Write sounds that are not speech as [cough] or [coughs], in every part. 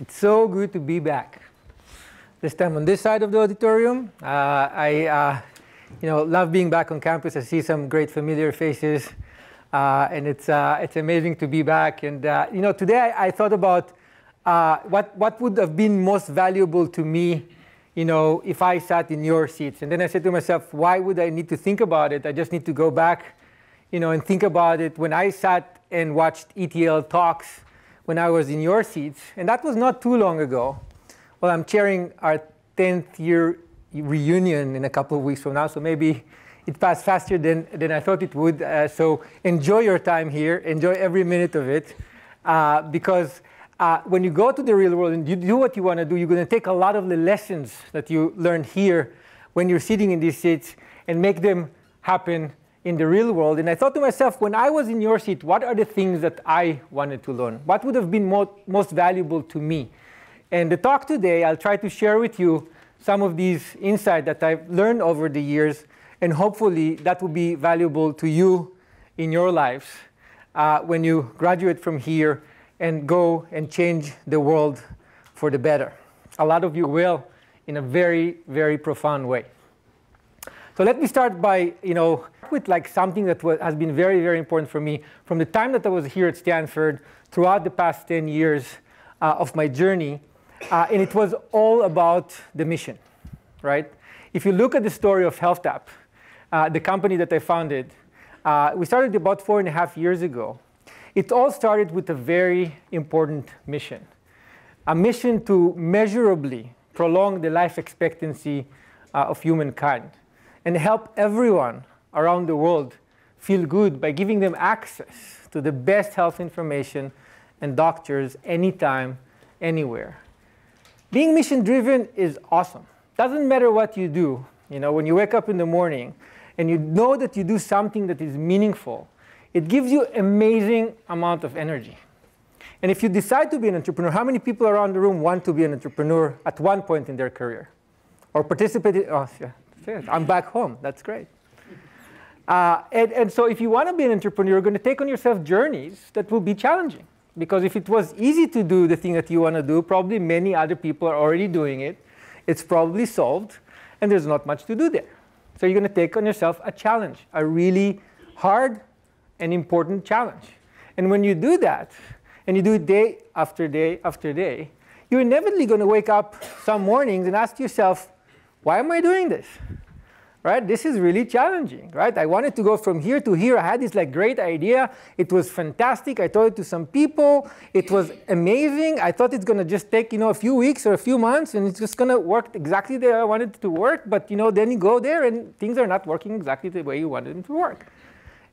It's so good to be back. This time on this side of the auditorium. Uh, I uh, you know, love being back on campus. I see some great familiar faces. Uh, and it's, uh, it's amazing to be back. And uh, you know, today I, I thought about uh, what, what would have been most valuable to me you know, if I sat in your seats. And then I said to myself, why would I need to think about it? I just need to go back you know, and think about it when I sat and watched ETL talks when I was in your seats, and that was not too long ago. Well, I'm chairing our 10th year reunion in a couple of weeks from now, so maybe it passed faster than, than I thought it would. Uh, so enjoy your time here, enjoy every minute of it, uh, because uh, when you go to the real world and you do what you want to do, you're going to take a lot of the lessons that you learned here when you're sitting in these seats and make them happen in the real world. And I thought to myself, when I was in your seat, what are the things that I wanted to learn? What would have been mo most valuable to me? And the talk today, I'll try to share with you some of these insights that I've learned over the years, and hopefully that will be valuable to you in your lives uh, when you graduate from here and go and change the world for the better. A lot of you will in a very, very profound way. So let me start by, you know, with like something that was, has been very, very important for me from the time that I was here at Stanford throughout the past 10 years uh, of my journey. Uh, and it was all about the mission, right? If you look at the story of HealthTap, uh, the company that I founded, uh, we started about four and a half years ago. It all started with a very important mission, a mission to measurably prolong the life expectancy uh, of humankind and help everyone around the world feel good by giving them access to the best health information and doctors anytime, anywhere. Being mission driven is awesome. Doesn't matter what you do. You know, when you wake up in the morning and you know that you do something that is meaningful, it gives you amazing amount of energy. And if you decide to be an entrepreneur, how many people around the room want to be an entrepreneur at one point in their career? Or participate in, oh, yeah, I'm back home, that's great. Uh, and, and so if you want to be an entrepreneur, you're going to take on yourself journeys that will be challenging. Because if it was easy to do the thing that you want to do, probably many other people are already doing it. It's probably solved, and there's not much to do there. So you're going to take on yourself a challenge, a really hard and important challenge. And when you do that, and you do it day after day after day, you're inevitably going to wake up some mornings and ask yourself, why am I doing this? right? This is really challenging, right? I wanted to go from here to here. I had this like great idea. It was fantastic. I told it to some people. It was amazing. I thought it's gonna just take, you know, a few weeks or a few months and it's just gonna work exactly the way I wanted it to work. But, you know, then you go there and things are not working exactly the way you wanted them to work.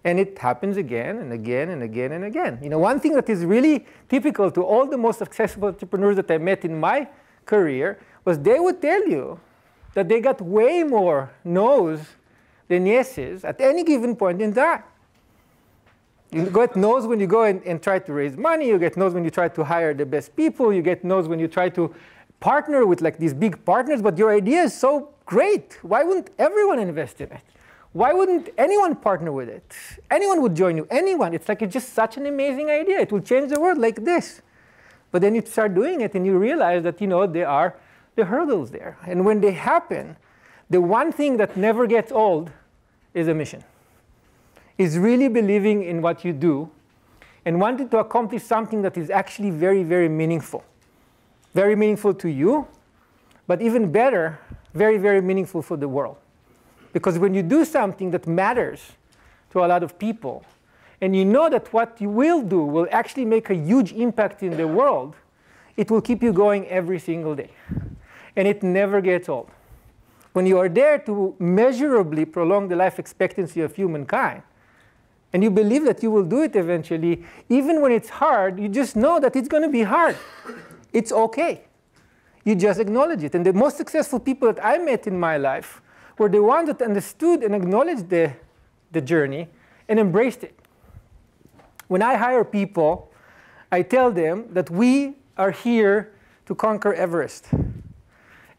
And it happens again and again and again and again. You know, one thing that is really typical to all the most successful entrepreneurs that I met in my career was they would tell you that they got way more no's than yeses at any given point in time. You get no's when you go and, and, try to raise money. You get no's when you try to hire the best people. You get no's when you try to partner with like these big partners. But your idea is so great. Why wouldn't everyone invest in it? Why wouldn't anyone partner with it? Anyone would join you. Anyone. It's like it's just such an amazing idea. It will change the world like this. But then you start doing it and you realize that you know there are the hurdles there. And when they happen, the one thing that never gets old is a mission. Is really believing in what you do and wanting to accomplish something that is actually very, very meaningful. Very meaningful to you, but even better, very, very meaningful for the world. Because when you do something that matters to a lot of people, and you know that what you will do will actually make a huge impact in the world, it will keep you going every single day and it never gets old. When you are there to measurably prolong the life expectancy of humankind, and you believe that you will do it eventually, even when it's hard, you just know that it's going to be hard. It's okay. You just acknowledge it. And the most successful people that I met in my life were the ones that understood and acknowledged the, the journey and embraced it. When I hire people, I tell them that we are here to conquer Everest.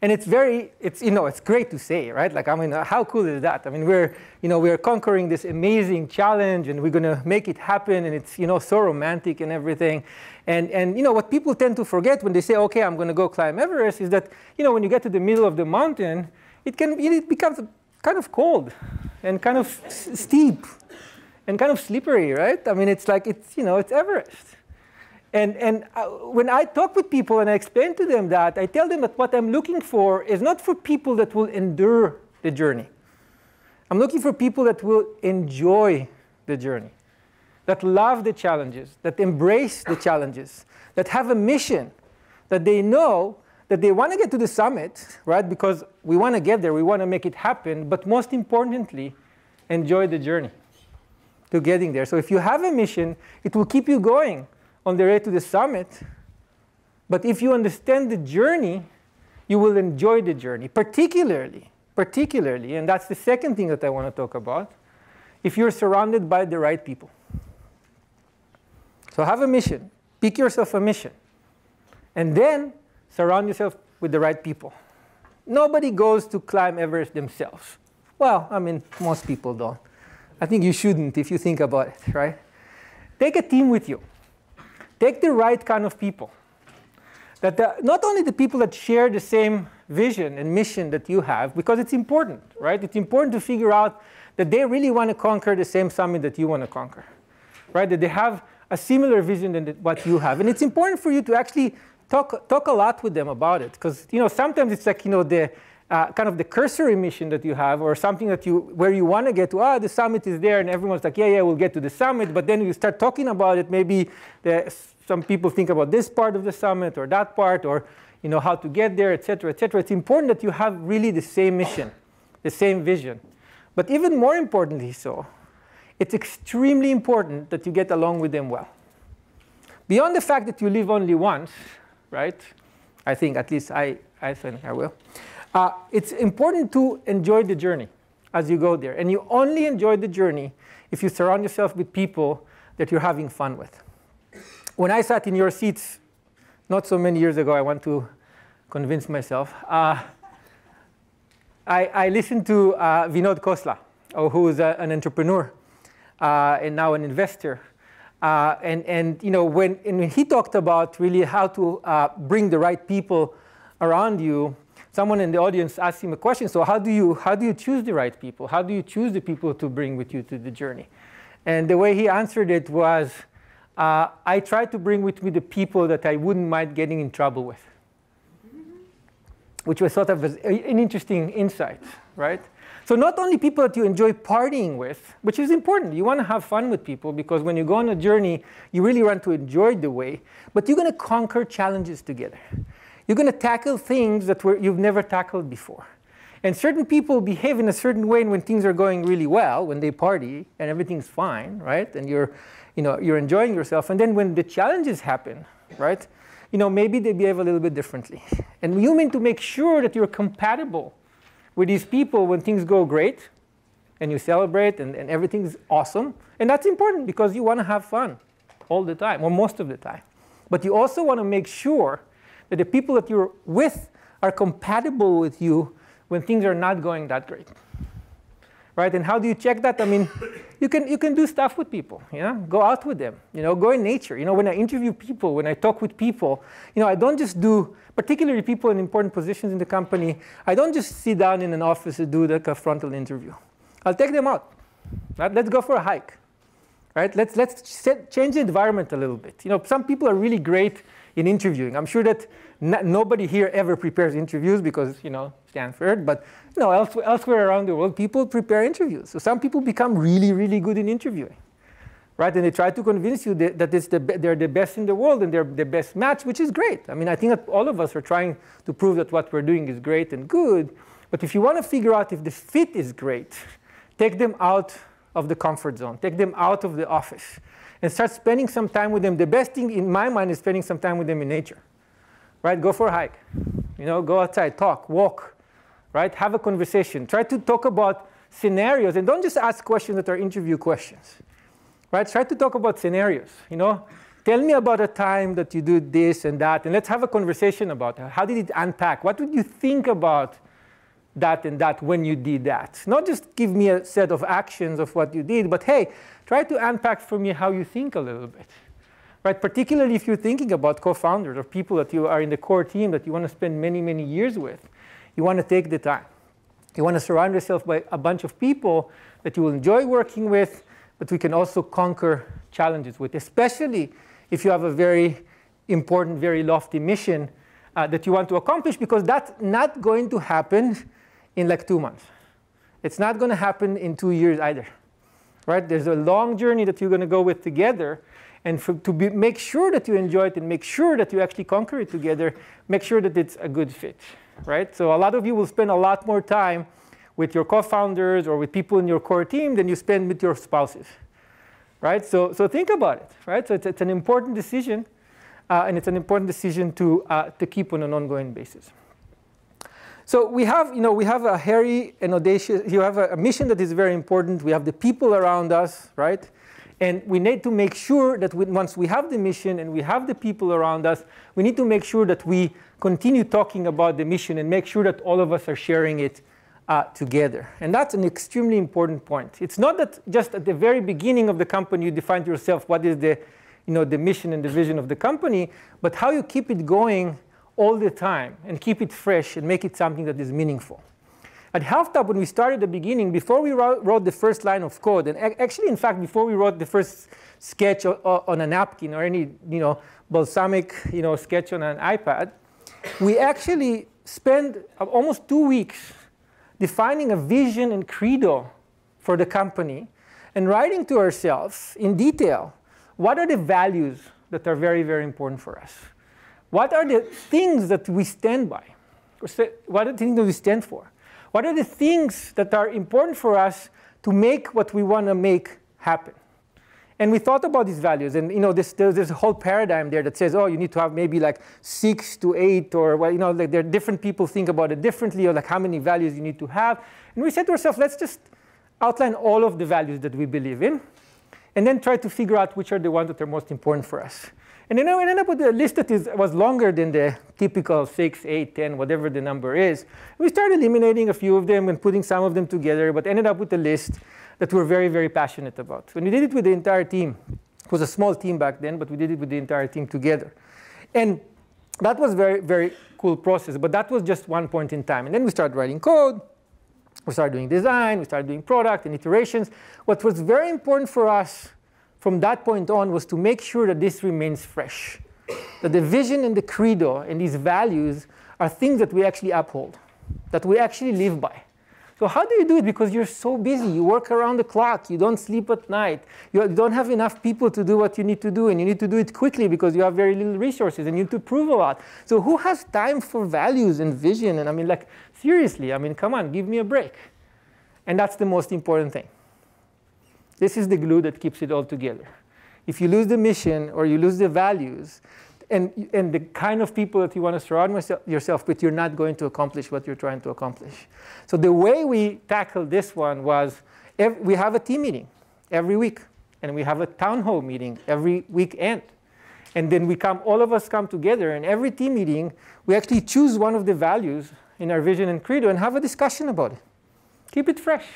And it's very, it's, you know, it's great to say, right? Like, I mean, uh, how cool is that? I mean, we're, you know, we're conquering this amazing challenge and we're going to make it happen. And it's, you know, so romantic and everything. And, and, you know, what people tend to forget when they say, okay, I'm going to go climb Everest is that, you know, when you get to the middle of the mountain, it can, it becomes kind of cold and kind of steep and kind of slippery, right? I mean, it's like, it's, you know, it's Everest. And, and uh, when I talk with people and I explain to them that, I tell them that what I'm looking for is not for people that will endure the journey. I'm looking for people that will enjoy the journey, that love the challenges, that embrace the challenges, that have a mission, that they know that they want to get to the summit, right? Because we want to get there, we want to make it happen, but most importantly, enjoy the journey to getting there. So if you have a mission, it will keep you going on the way to the summit. But if you understand the journey, you will enjoy the journey, particularly, particularly, and that's the second thing that I want to talk about, if you're surrounded by the right people. So have a mission, pick yourself a mission, and then surround yourself with the right people. Nobody goes to climb Everest themselves. Well, I mean, most people don't. I think you shouldn't if you think about it, right? Take a team with you. Take the right kind of people. That the, not only the people that share the same vision and mission that you have, because it's important, right? It's important to figure out that they really want to conquer the same summit that you want to conquer, right? That they have a similar vision than what you have. And it's important for you to actually talk, talk a lot with them about it. Because, you know, sometimes it's like, you know, the, uh, kind of the cursory mission that you have or something that you where you want to get to ah the summit is there and everyone's like yeah yeah we'll get to the summit but then you start talking about it. Maybe the, some people think about this part of the summit or that part or you know how to get there etc etc it's important that you have really the same mission the same vision. But even more importantly so it's extremely important that you get along with them well. Beyond the fact that you live only once right? I think at least i i think i will uh, it's important to enjoy the journey as you go there. And you only enjoy the journey if you surround yourself with people that you're having fun with. When I sat in your seats not so many years ago, I want to convince myself, uh, I, I, listened to uh, Vinod Khosla, oh, who is a, an entrepreneur uh, and now an investor. Uh, and, and you know, when, when he talked about really how to uh, bring the right people around you, someone in the audience asked him a question, so how do you, how do you choose the right people? How do you choose the people to bring with you to the journey? And the way he answered it was, uh, I try to bring with me the people that I wouldn't mind getting in trouble with, which was sort of an interesting insight, right? So not only people that you enjoy partying with, which is important. You want to have fun with people because when you go on a journey, you really want to enjoy the way, but you're going to conquer challenges together. You're going to tackle things that were, you've never tackled before. And certain people behave in a certain way when things are going really well, when they party and everything's fine, right? And you're, you know, you're enjoying yourself. And then when the challenges happen, right? You know, maybe they behave a little bit differently. And you mean to make sure that you're compatible with these people when things go great and you celebrate and, and everything's awesome. And that's important because you want to have fun all the time or most of the time. But you also want to make sure that the people that you're with are compatible with you when things are not going that great. Right? And how do you check that? I mean, [coughs] you can, you can do stuff with people, you know, go out with them, you know, go in nature. You know, when I interview people, when I talk with people, you know, I don't just do, particularly people in important positions in the company, I don't just sit down in an office and do like a frontal interview. I'll take them out. Right? Let's go for a hike. Right? Let's, let's set, change the environment a little bit. You know, some people are really great in interviewing. I'm sure that nobody here ever prepares interviews because, you know, Stanford, but elsewhere, elsewhere around the world, people prepare interviews. So some people become really, really good in interviewing, right? And they try to convince you that, that it's the, they're the best in the world and they're the best match, which is great. I mean, I think that all of us are trying to prove that what we're doing is great and good. But if you want to figure out if the fit is great, take them out of the comfort zone, take them out of the office and start spending some time with them. The best thing in my mind is spending some time with them in nature, right? Go for a hike, you know, go outside, talk, walk, right? Have a conversation. Try to talk about scenarios and don't just ask questions that are interview questions, right? Try to talk about scenarios, you know. Tell me about a time that you did this and that, and let's have a conversation about it. How did it unpack? What would you think about that and that when you did that? Not just give me a set of actions of what you did, but hey, try to unpack for me how you think a little bit. Right? Particularly if you're thinking about co-founders or people that you are in the core team that you want to spend many, many years with. You want to take the time. You want to surround yourself by a bunch of people that you will enjoy working with, but we can also conquer challenges with, especially if you have a very important, very lofty mission uh, that you want to accomplish, because that's not going to happen in like two months. It's not going to happen in two years either. Right? There's a long journey that you're going to go with together. And for, to be, make sure that you enjoy it and make sure that you actually conquer it together, make sure that it's a good fit. Right? So a lot of you will spend a lot more time with your co-founders or with people in your core team than you spend with your spouses right? So, so think about it, right? So it's, it's an important decision, uh, and it's an important decision to, uh, to keep on an ongoing basis. So we have, you know, we have a hairy and audacious, you have a, a mission that is very important. We have the people around us, right? And we need to make sure that we, once we have the mission and we have the people around us, we need to make sure that we continue talking about the mission and make sure that all of us are sharing it uh, together. And that's an extremely important point. It's not that just at the very beginning of the company you define to yourself what is the, you know, the mission and the vision of the company, but how you keep it going all the time and keep it fresh and make it something that is meaningful. At HealthTap, when we started the beginning, before we wrote the first line of code, and actually, in fact, before we wrote the first sketch on a napkin or any you know, Balsamiq you know, sketch on an iPad, we actually spent uh, almost two weeks defining a vision and credo for the company and writing to ourselves in detail what are the values that are very, very important for us? What are the things that we stand by? What are the things that we stand for? What are the things that are important for us to make what we want to make happen? And we thought about these values, and you know, this, there's, a whole paradigm there that says, oh, you need to have maybe like six to eight, or well, you know, like there are different people think about it differently, or like how many values you need to have. And we said to ourselves, let's just outline all of the values that we believe in, and then try to figure out which are the ones that are most important for us. And then we ended up with a list that is, was longer than the typical six, eight, ten, whatever the number is. We started eliminating a few of them and putting some of them together, but ended up with a list that we're very, very passionate about. And we did it with the entire team, it was a small team back then, but we did it with the entire team together. And that was very, very cool process, but that was just one point in time. And then we started writing code, we started doing design, we started doing product and iterations. What was very important for us from that point on was to make sure that this remains fresh. That the vision and the credo and these values are things that we actually uphold, that we actually live by. So how do you do it? Because you're so busy. You work around the clock. You don't sleep at night. You don't have enough people to do what you need to do. And you need to do it quickly because you have very little resources and you need to prove a lot. So who has time for values and vision? And I mean, like, seriously, I mean, come on, give me a break. And that's the most important thing. This is the glue that keeps it all together. If you lose the mission or you lose the values, and, and the kind of people that you want to surround yourself with, you're not going to accomplish what you're trying to accomplish. So the way we tackled this one was every, we have a team meeting every week, and we have a town hall meeting every weekend. And then we come, all of us come together, and every team meeting, we actually choose one of the values in our vision and credo and have a discussion about it. Keep it fresh.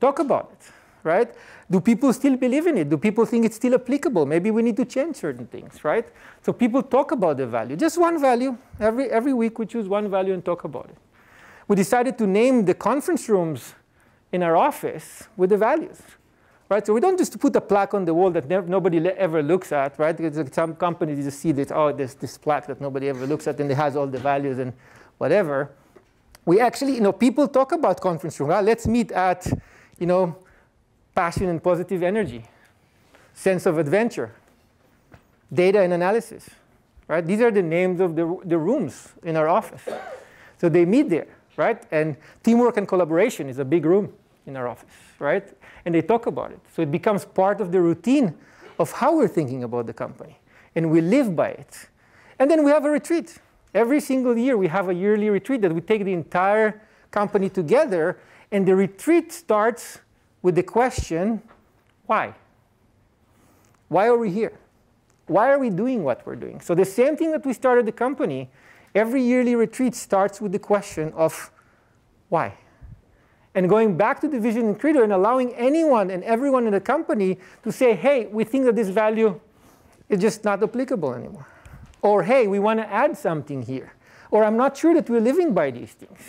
Talk about it right? Do people still believe in it? Do people think it's still applicable? Maybe we need to change certain things, right? So people talk about the value, just one value. Every, every week we choose one value and talk about it. We decided to name the conference rooms in our office with the values, right? So we don't just put a plaque on the wall that nobody ever looks at, right? Because some companies just see that, oh, there's this plaque that nobody ever looks at and it has all the values and whatever. We actually, you know, people talk about conference room. Well, let's meet at, you know, passion and positive energy, sense of adventure, data and analysis. Right? These are the names of the, the rooms in our office. So they meet there, right? And teamwork and collaboration is a big room in our office, right? And they talk about it. So it becomes part of the routine of how we're thinking about the company. And we live by it. And then we have a retreat. Every single year we have a yearly retreat that we take the entire company together. And the retreat starts with the question, why? Why are we here? why are we doing what we're doing? So the same thing that we started the company, every yearly retreat starts with the question of why? And going back to the vision and credo and allowing anyone and everyone in the company to say, hey, we think that this value is just not applicable anymore. Or hey, we want to add something here. Or I'm not sure that we're living by these things.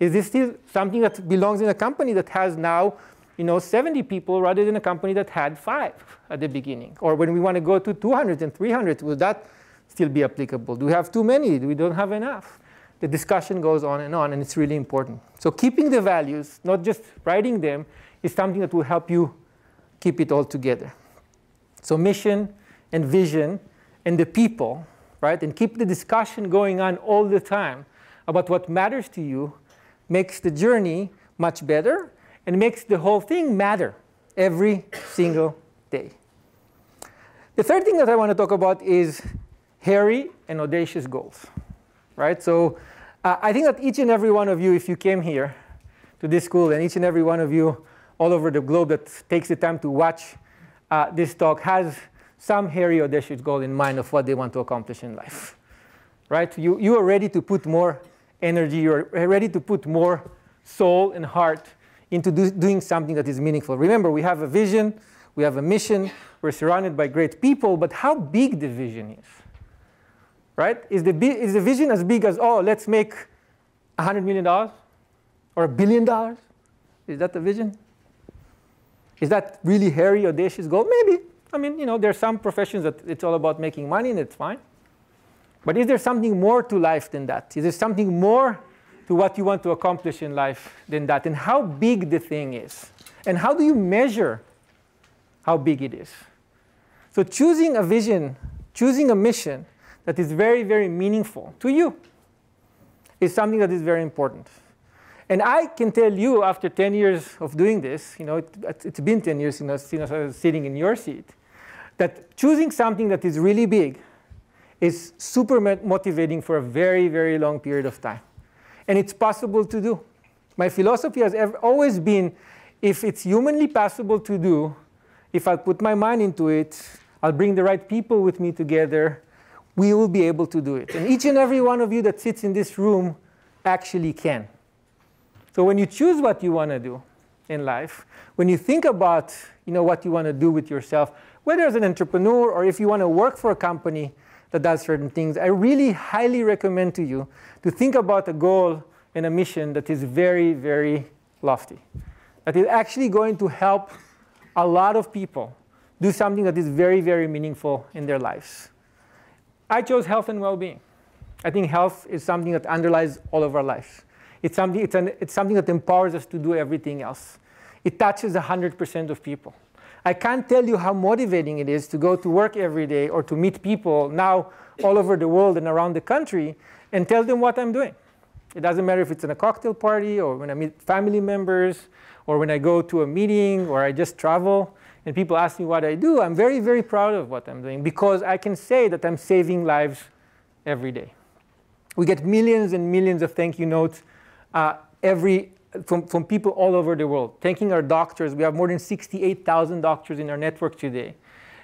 Is this still something that belongs in a company that has now you know, 70 people rather than a company that had five at the beginning? Or when we want to go to 200 and 300, will that still be applicable? Do we have too many? Do we don't have enough? The discussion goes on and on, and it's really important. So keeping the values, not just writing them, is something that will help you keep it all together. So mission and vision and the people, right? And keep the discussion going on all the time about what matters to you makes the journey much better and makes the whole thing matter every single day. The third thing that I want to talk about is hairy and audacious goals, right? So uh, I think that each and every one of you, if you came here to this school, and each and every one of you all over the globe that takes the time to watch uh, this talk has some hairy, audacious goal in mind of what they want to accomplish in life, right? You, you are ready to put more energy, you're ready to put more soul and heart into do, doing something that is meaningful. Remember, we have a vision, we have a mission, we're surrounded by great people, but how big the vision is, right? Is the, is the vision as big as, oh, let's make $100 million or a billion dollars? Is that the vision? Is that really hairy, audacious goal? Maybe. I mean, you know, there are some professions that it's all about making money and it's fine. But is there something more to life than that? Is there something more to what you want to accomplish in life than that, and how big the thing is. And how do you measure how big it is? So, choosing a vision, choosing a mission that is very, very meaningful to you is something that is very important. And I can tell you, after 10 years of doing this, you know, it, has been 10 years you know, since I was sitting in your seat, that choosing something that is really big is super motivating for a very, very long period of time and it's possible to do. My philosophy has always been if it's humanly possible to do, if I put my mind into it, I'll bring the right people with me together, we will be able to do it. And each and every one of you that sits in this room actually can. So when you choose what you want to do in life, when you think about you know, what you want to do with yourself, whether as an entrepreneur or if you want to work for a company, that does certain things, I really highly recommend to you to think about a goal and a mission that is very, very lofty. That is actually going to help a lot of people do something that is very, very meaningful in their lives. I chose health and well-being. I think health is something that underlies all of our lives. It's something, it's, an, it's something that empowers us to do everything else. It touches 100% of people. I can't tell you how motivating it is to go to work every day or to meet people now all over the world and around the country and tell them what I'm doing. It doesn't matter if it's in a cocktail party or when I meet family members or when I go to a meeting or I just travel and people ask me what I do. I'm very, very proud of what I'm doing because I can say that I'm saving lives every day. We get millions and millions of thank you notes uh, every from, from people all over the world, thanking our doctors. We have more than 68,000 doctors in our network today.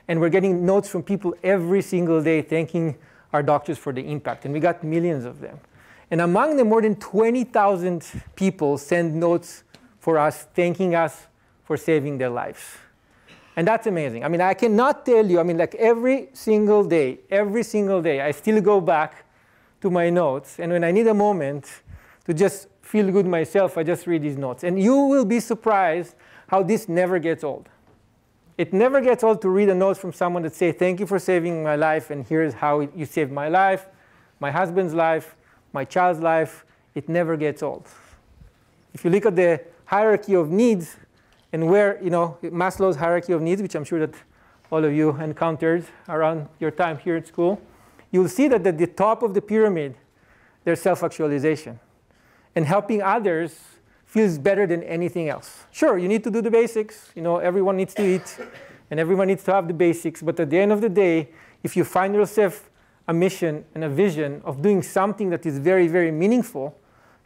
And we're getting notes from people every single day thanking our doctors for the impact. And we got millions of them. And among them, more than 20,000 people send notes for us, thanking us for saving their lives. And that's amazing. I mean, I cannot tell you, I mean, like every single day, every single day, I still go back to my notes. And when I need a moment to just feel good myself, I just read these notes. And you will be surprised how this never gets old. It never gets old to read a note from someone that say, thank you for saving my life, and here's how you saved my life, my husband's life, my child's life. It never gets old. If you look at the hierarchy of needs and where, you know, Maslow's hierarchy of needs, which I'm sure that all of you encountered around your time here at school, you'll see that at the top of the pyramid, there's self-actualization and helping others feels better than anything else. Sure, you need to do the basics. You know, everyone needs to eat, and everyone needs to have the basics. But at the end of the day, if you find yourself a mission and a vision of doing something that is very, very meaningful,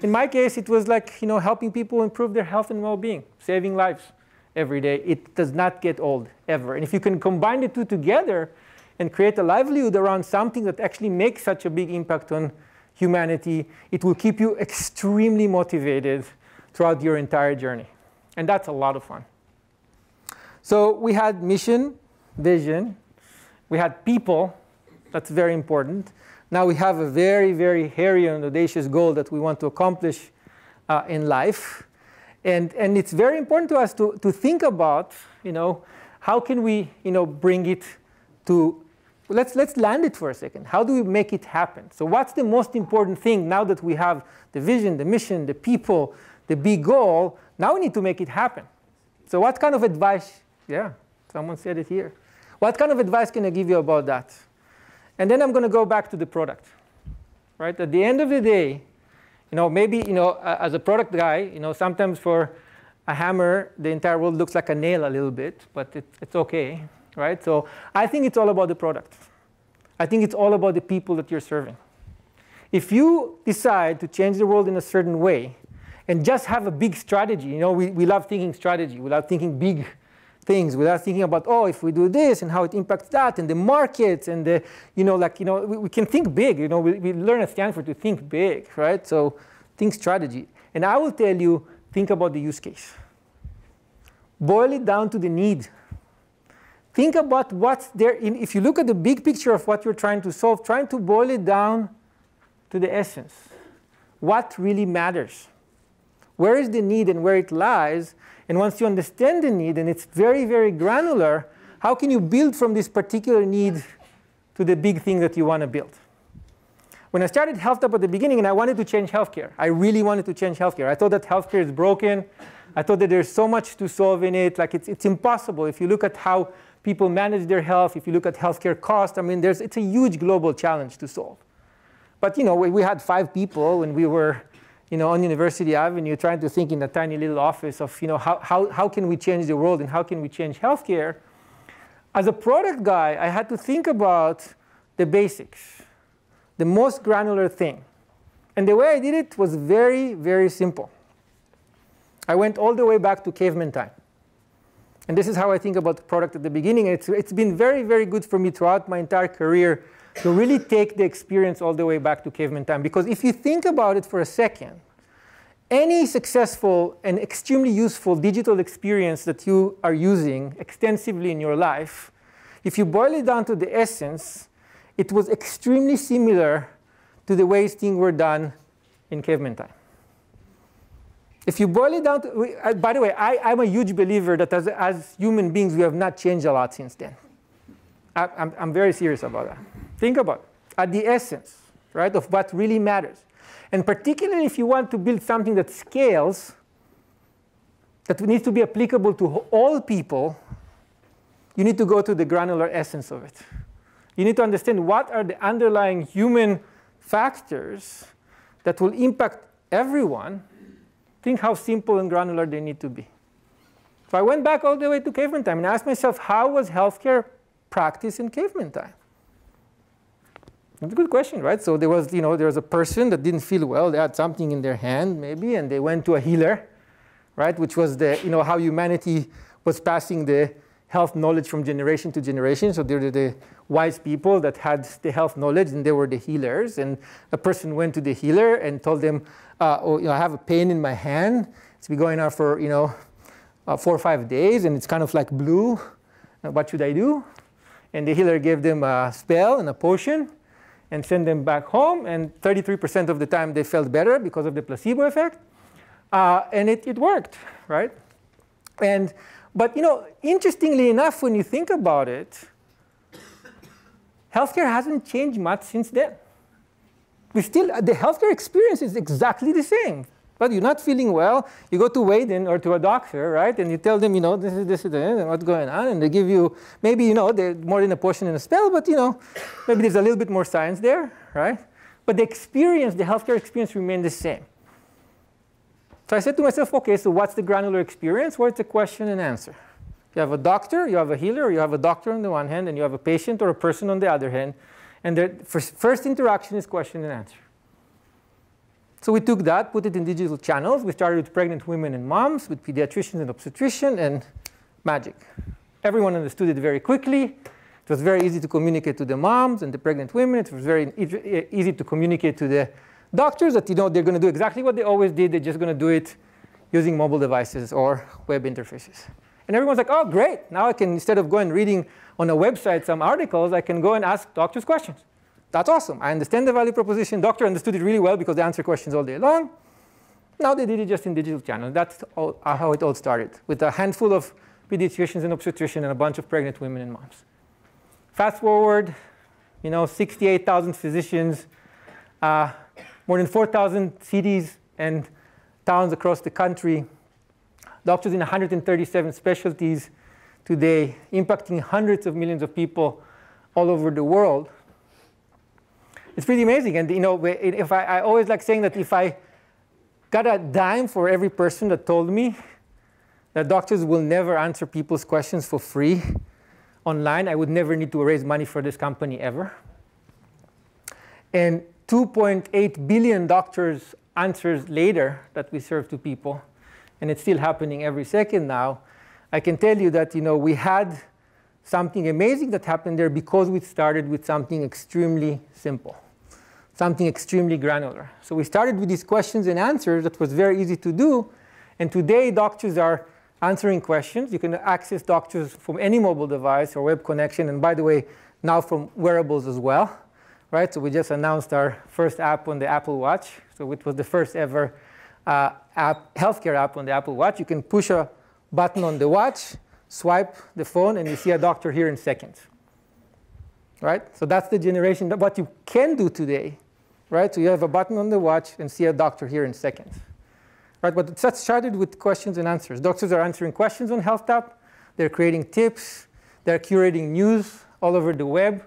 in my case, it was like you know helping people improve their health and well-being, saving lives every day. It does not get old ever. And if you can combine the two together, and create a livelihood around something that actually makes such a big impact on humanity, it will keep you extremely motivated throughout your entire journey. And that's a lot of fun. So we had mission, vision, we had people, that's very important. Now we have a very, very hairy and audacious goal that we want to accomplish uh, in life. And, and it's very important to us to, to think about, you know, how can we, you know, bring it to, let's, let's land it for a second. How do we make it happen? So what's the most important thing now that we have the vision, the mission, the people, the big goal? Now we need to make it happen. So what kind of advice, yeah, someone said it here. What kind of advice can I give you about that? And then I'm going to go back to the product. Right? At the end of the day, you know, maybe, you know, as a product guy, you know, sometimes for a hammer, the entire world looks like a nail a little bit, but it, it's okay, right? So I think it's all about the product. I think it's all about the people that you're serving. If you decide to change the world in a certain way and just have a big strategy, you know, we, we love thinking strategy, we love thinking big things without thinking about, oh, if we do this and how it impacts that and the markets and the, you know, like, you know, we, we can think big. You know, we, we learn at Stanford to think big, right? So think strategy. And I will tell you, think about the use case. Boil it down to the need. Think about what's there. In, if you look at the big picture of what you're trying to solve, trying to boil it down to the essence. What really matters? Where is the need and where it lies? And once you understand the need, and it's very, very granular, how can you build from this particular need to the big thing that you want to build? When I started Health HealthTap at the beginning and I wanted to change healthcare, I really wanted to change healthcare. I thought that healthcare is broken. I thought that there's so much to solve in it. Like it's, it's impossible. If you look at how people manage their health, if you look at healthcare cost, I mean, there's, it's a huge global challenge to solve. But you know, we, we had five people and we were you know, on University Avenue trying to think in a tiny little office of, you know, how, how, how can we change the world and how can we change healthcare? As a product guy, I had to think about the basics, the most granular thing. And the way I did it was very, very simple. I went all the way back to caveman time. And this is how I think about the product at the beginning. It's, it's been very, very good for me throughout my entire career to really take the experience all the way back to caveman time. Because if you think about it for a second, any successful and extremely useful digital experience that you are using extensively in your life, if you boil it down to the essence, it was extremely similar to the ways things were done in caveman time. If you boil it down to, uh, by the way, I, am a huge believer that as, as human beings, we have not changed a lot since then. I, I'm, I'm very serious about that. Think about it. At the essence, right, of what really matters. And particularly if you want to build something that scales, that needs to be applicable to all people, you need to go to the granular essence of it. You need to understand what are the underlying human factors that will impact everyone. Think how simple and granular they need to be. So I went back all the way to caveman time and asked myself, how was healthcare practiced in caveman time? It's a good question, right? So there was, you know, there was a person that didn't feel well. They had something in their hand, maybe, and they went to a healer, right? Which was the, you know, how humanity was passing the health knowledge from generation to generation. So they were the wise people that had the health knowledge, and they were the healers. And a person went to the healer and told them, uh, "Oh, you know, I have a pain in my hand. It's been going on for, you know, uh, four or five days, and it's kind of like blue. Uh, what should I do?" And the healer gave them a spell and a potion and sent them back home. And 33% of the time they felt better because of the placebo effect. Uh, and it, it worked, right? And, but you know, interestingly enough, when you think about it, healthcare hasn't changed much since then. We still, the healthcare experience is exactly the same. But you're not feeling well, you go to Wading or to a doctor, right? And you tell them, you know, this is this is the, what's going on, and they give you maybe you know they're more than a potion and a spell, but you know, maybe there's a little bit more science there, right? But the experience, the healthcare experience, remained the same. So I said to myself, okay, so what's the granular experience? Well, it's a question and answer. You have a doctor, you have a healer, you have a doctor on the one hand, and you have a patient or a person on the other hand. And the first interaction is question and answer. So we took that, put it in digital channels. We started with pregnant women and moms, with pediatricians and obstetricians, and magic. Everyone understood it very quickly. It was very easy to communicate to the moms and the pregnant women. It was very easy to communicate to the doctors that you know they're going to do exactly what they always did. They're just going to do it using mobile devices or web interfaces. And everyone's like, oh, great. Now I can, instead of going reading on a website some articles, I can go and ask doctors questions. That's awesome. I understand the value proposition. Doctor understood it really well because they answer questions all day long. Now they did it just in digital channels. That's all, how it all started, with a handful of pediatricians and obstetricians and a bunch of pregnant women and moms. Fast forward, you know, 68,000 physicians, uh, more than 4,000 cities and towns across the country, doctors in 137 specialties today, impacting hundreds of millions of people all over the world. It's pretty amazing. And you know, if I, I always like saying that if I got a dime for every person that told me that doctors will never answer people's questions for free online, I would never need to raise money for this company ever. And 2.8 billion doctors answers later that we serve to people, and it's still happening every second now, I can tell you that you know, we had something amazing that happened there because we started with something extremely simple, something extremely granular. So we started with these questions and answers that was very easy to do, and today doctors are answering questions. You can access doctors from any mobile device or web connection, and by the way, now from wearables as well right? So we just announced our first app on the Apple Watch. So it was the first ever uh, app, healthcare app on the Apple Watch. You can push a button on the watch, swipe the phone, and you see a doctor here in seconds. Right? So that's the generation, that what you can do today. Right? So you have a button on the watch and see a doctor here in seconds. Right? But it started with questions and answers. Doctors are answering questions on HealthTap. They're creating tips. They're curating news all over the web.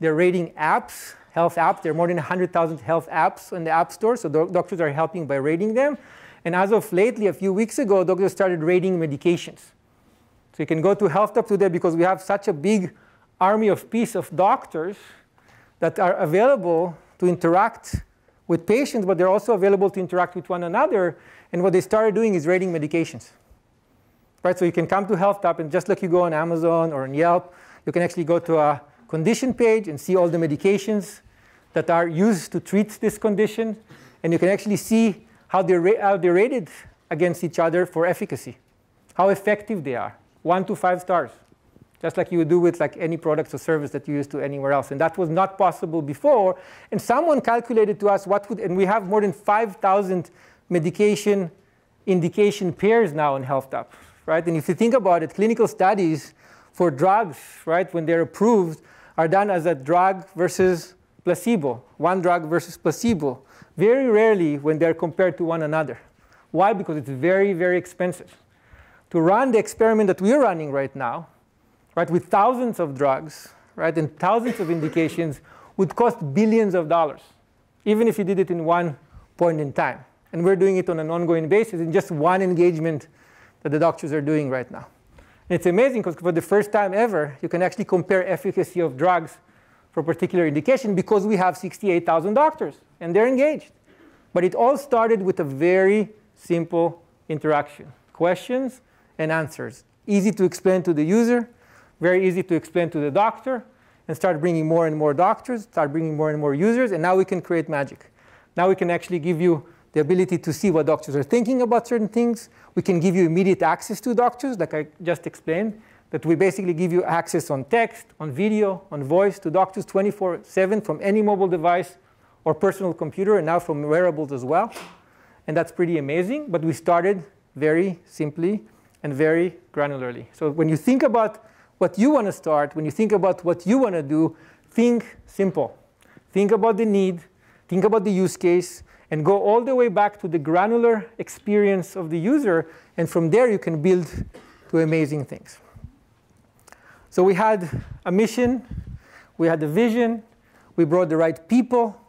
They're rating apps health apps. There are more than 100,000 health apps in the App Store, so do doctors are helping by rating them. And as of lately, a few weeks ago, doctors started rating medications. So you can go to Health HealthTap today because we have such a big army of peace of doctors that are available to interact with patients, but they're also available to interact with one another. And what they started doing is rating medications. Right? So you can come to HealthTap, and just like you go on Amazon or on Yelp, you can actually go to a condition page and see all the medications that are used to treat this condition. And you can actually see how they're, how they're rated against each other for efficacy, how effective they are, one to five stars, just like you would do with like any product or service that you use to anywhere else. And that was not possible before. And someone calculated to us what would, and we have more than 5,000 medication indication pairs now in HealthTap, right? And if you think about it, clinical studies for drugs, right, when they're approved, are done as a drug versus placebo, one drug versus placebo. Very rarely when they're compared to one another. Why? Because it's very, very expensive. To run the experiment that we're running right now, right, with thousands of drugs, right, and thousands of indications would cost billions of dollars, even if you did it in one point in time. And we're doing it on an ongoing basis in just one engagement that the doctors are doing right now. It's amazing because for the first time ever, you can actually compare efficacy of drugs for particular indication because we have 68,000 doctors and they're engaged. But it all started with a very simple interaction, questions and answers. Easy to explain to the user, very easy to explain to the doctor, and start bringing more and more doctors, start bringing more and more users, and now we can create magic. Now we can actually give you the ability to see what doctors are thinking about certain things. We can give you immediate access to doctors, like I just explained, that we basically give you access on text, on video, on voice to doctors 24 7 from any mobile device or personal computer, and now from wearables as well. And that's pretty amazing. But we started very simply and very granularly. So when you think about what you want to start, when you think about what you want to do, think simple. Think about the need, think about the use case, and go all the way back to the granular experience of the user. And from there, you can build to amazing things. So we had a mission, we had a vision, we brought the right people,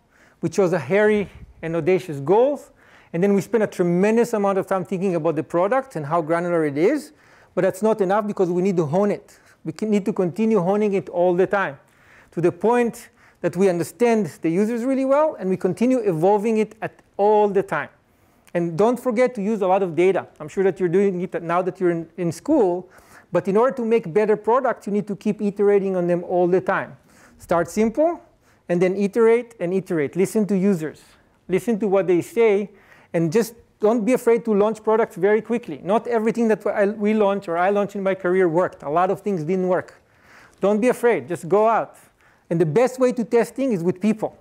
we chose a hairy and audacious goals, and then we spent a tremendous amount of time thinking about the product and how granular it is. But that's not enough because we need to hone it. We need to continue honing it all the time to the point that we understand the users really well and we continue evolving it at all the time. And don't forget to use a lot of data. I'm sure that you're doing it now that you're in, in school, But in order to make better products, you need to keep iterating on them all the time. Start simple, and then iterate and iterate. Listen to users. Listen to what they say, and just don't be afraid to launch products very quickly. Not everything that we launch or I launched in my career worked. A lot of things didn't work. Don't be afraid. Just go out. And the best way to testing is with people.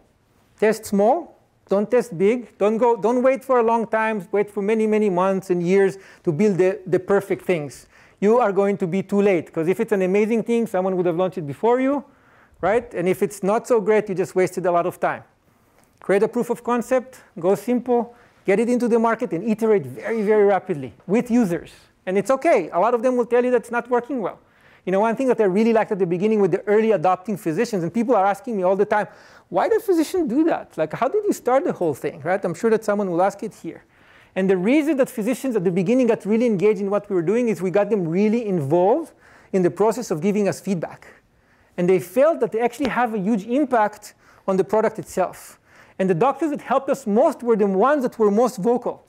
Test small. Don't test big. Don't go. Don't wait for a long time. Wait for many, many months and years to build the, the perfect things. You are going to be too late because if it's an amazing thing, someone would have launched it before you, right? And if it's not so great, you just wasted a lot of time. Create a proof of concept. Go simple get it into the market and iterate very, very rapidly with users. And it's OK. A lot of them will tell you that it's not working well. You know, one thing that I really liked at the beginning with the early adopting physicians, and people are asking me all the time, why did physicians do that? Like, how did you start the whole thing, right? I'm sure that someone will ask it here. And the reason that physicians at the beginning got really engaged in what we were doing is we got them really involved in the process of giving us feedback. And they felt that they actually have a huge impact on the product itself. And the doctors that helped us most were the ones that were most vocal.